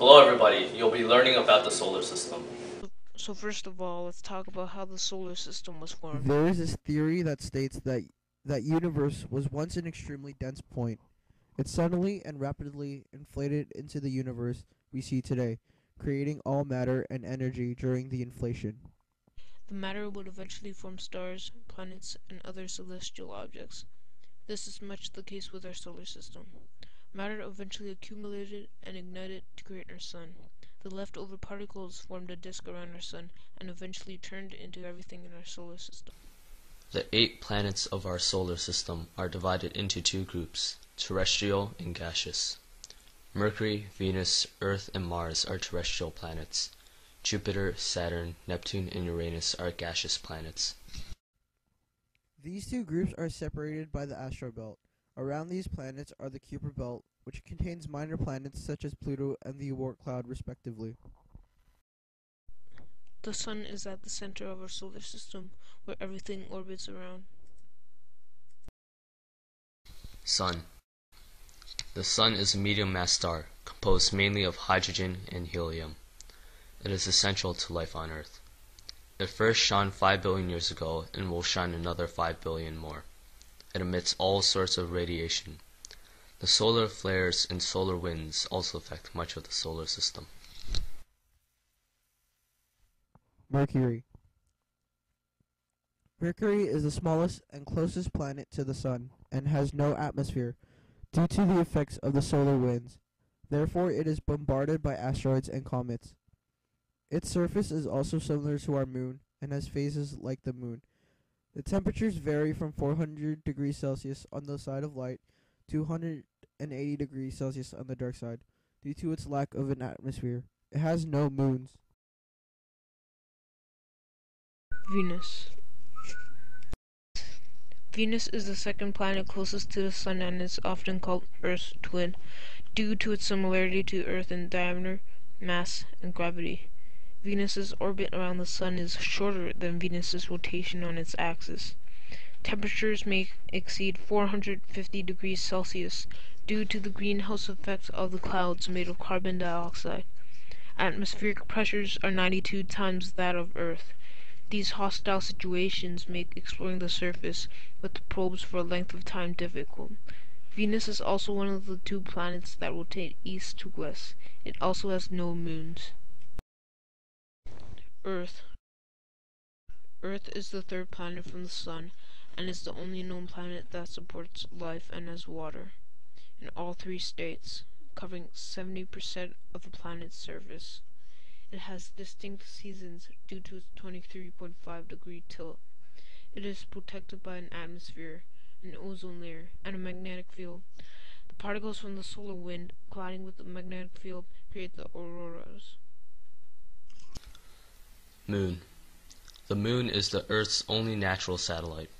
Hello everybody, you'll be learning about the solar system. So first of all, let's talk about how the solar system was formed. There is this theory that states that that universe was once an extremely dense point. It suddenly and rapidly inflated into the universe we see today, creating all matter and energy during the inflation. The matter would eventually form stars, planets, and other celestial objects. This is much the case with our solar system. Matter eventually accumulated and ignited to create our sun. The leftover particles formed a disk around our sun and eventually turned into everything in our solar system. The eight planets of our solar system are divided into two groups, terrestrial and gaseous. Mercury, Venus, Earth, and Mars are terrestrial planets. Jupiter, Saturn, Neptune, and Uranus are gaseous planets. These two groups are separated by the asteroid belt. Around these planets are the Kuiper belt, which contains minor planets such as Pluto and the Oort cloud respectively. The sun is at the center of our solar system, where everything orbits around. Sun The Sun is a medium-mass star, composed mainly of hydrogen and helium. It is essential to life on Earth. It first shone 5 billion years ago and will shine another 5 billion more. It emits all sorts of radiation. The solar flares and solar winds also affect much of the solar system. Mercury Mercury is the smallest and closest planet to the Sun and has no atmosphere due to the effects of the solar winds. Therefore, it is bombarded by asteroids and comets. Its surface is also similar to our moon and has phases like the moon. The temperatures vary from 400 degrees Celsius on the side of light to 180 degrees Celsius on the dark side due to its lack of an atmosphere. It has no moons. Venus. Venus is the second planet closest to the Sun and is often called Earth's twin due to its similarity to Earth in diameter, mass, and gravity. Venus's orbit around the Sun is shorter than Venus's rotation on its axis. Temperatures may exceed 450 degrees Celsius due to the greenhouse effect of the clouds made of carbon dioxide. Atmospheric pressures are 92 times that of Earth. These hostile situations make exploring the surface with the probes for a length of time difficult. Venus is also one of the two planets that rotate east to west. It also has no moons. Earth. Earth is the third planet from the Sun and is the only known planet that supports life and has water in all three states, covering 70% of the planet's surface. It has distinct seasons due to its 23.5 degree tilt. It is protected by an atmosphere, an ozone layer, and a magnetic field. The particles from the solar wind colliding with the magnetic field create the auroras. Moon. The Moon is the Earth's only natural satellite.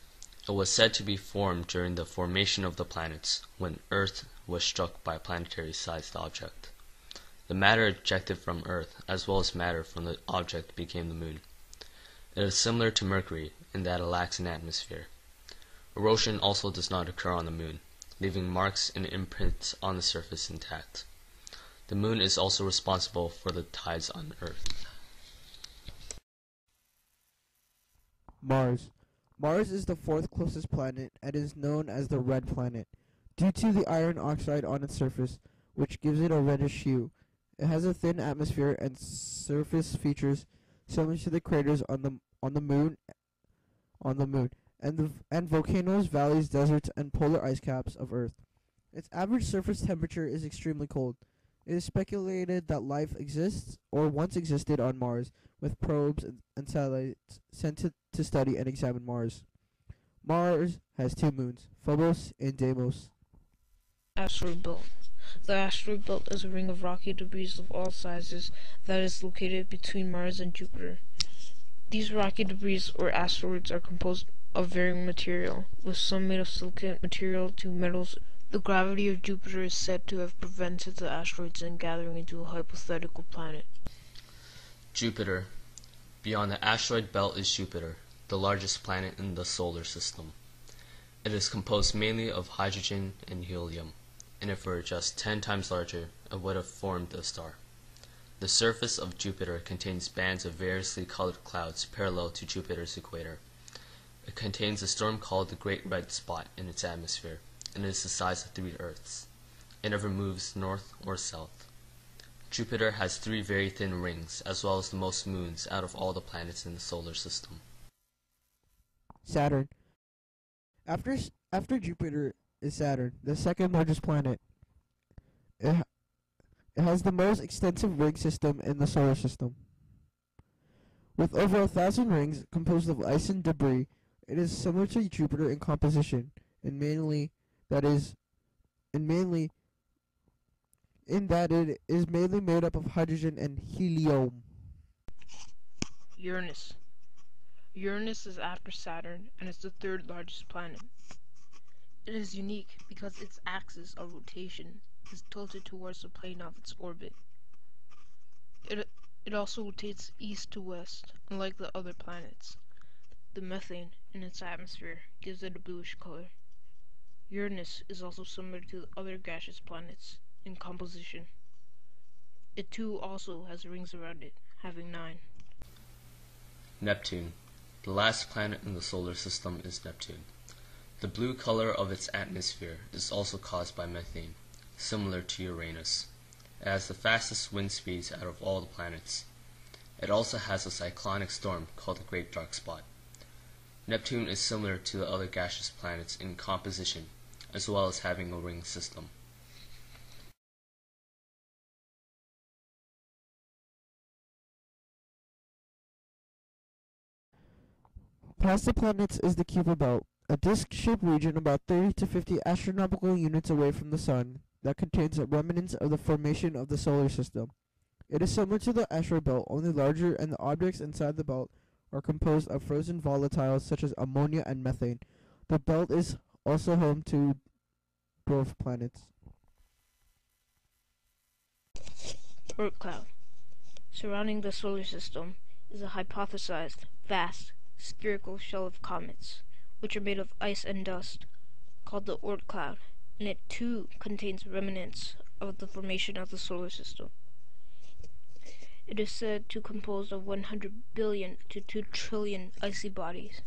It was said to be formed during the formation of the planets, when Earth was struck by a planetary-sized object. The matter ejected from Earth, as well as matter from the object, became the Moon. It is similar to Mercury in that it lacks an atmosphere. Erosion also does not occur on the Moon, leaving marks and imprints on the surface intact. The Moon is also responsible for the tides on Earth. Mars. Mars is the fourth closest planet and is known as the red planet due to the iron oxide on its surface, which gives it a reddish hue. It has a thin atmosphere and surface features similar to the craters on the on the moon on the moon and the and volcanoes, valleys, deserts and polar ice caps of Earth. Its average surface temperature is extremely cold. It is speculated that life exists or once existed on Mars, with probes and, satellites sent to, to study and examine Mars. Mars has two moons, Phobos and Deimos. Asteroid belt. The asteroid belt is a ring of rocky debris of all sizes that is located between Mars and Jupiter. These rocky debris or asteroids are composed of varying material, with some made of silicate material to metals. The gravity of Jupiter is said to have prevented the asteroids from gathering into a hypothetical planet. Jupiter. Beyond the asteroid belt is Jupiter, the largest planet in the solar system. It is composed mainly of hydrogen and helium, and if it were just 10 times larger, it would have formed a star. The surface of Jupiter contains bands of variously colored clouds parallel to Jupiter's equator. It contains a storm called the Great Red Spot in its atmosphere, and is the size of three Earths. It never moves north or south. Jupiter has three very thin rings, as well as the most moons out of all the planets in the solar system. Saturn. After after Jupiter is Saturn, the second largest planet. It, it has the most extensive ring system in the solar system. With over a thousand rings composed of ice and debris, it is similar to Jupiter in composition, and mainly that is, and mainly in that it is mainly made up of hydrogen and helium. Uranus. Uranus is after Saturn and is the third largest planet. It is unique because its axis of rotation is tilted towards the plane of its orbit. It, it also rotates east to west, unlike the other planets. The methane in its atmosphere gives it a bluish color. Uranus is also similar to the other gaseous planets in composition. It too also has rings around it, having nine. Neptune. The last planet in the solar system is Neptune. The blue color of its atmosphere is also caused by methane, similar to Uranus. It has the fastest wind speeds out of all the planets. It also has a cyclonic storm called the Great Dark Spot. Neptune is similar to the other gaseous planets in composition, as well as having a ring system. Past the planets is the Kuiper Belt, a disc-shaped region about 30 to 50 astronomical units away from the Sun that contains remnants of the formation of the solar system. It is similar to the asteroid belt, only larger, and the objects inside the belt are composed of frozen volatiles such as ammonia and methane. The belt is also home to dwarf planets. Oort cloud. Surrounding the solar system is a hypothesized, vast, spherical shell of comets, which are made of ice and dust, called the Oort cloud, and it too contains remnants of the formation of the solar system. It is said to compose of 100 billion to 2 trillion icy bodies.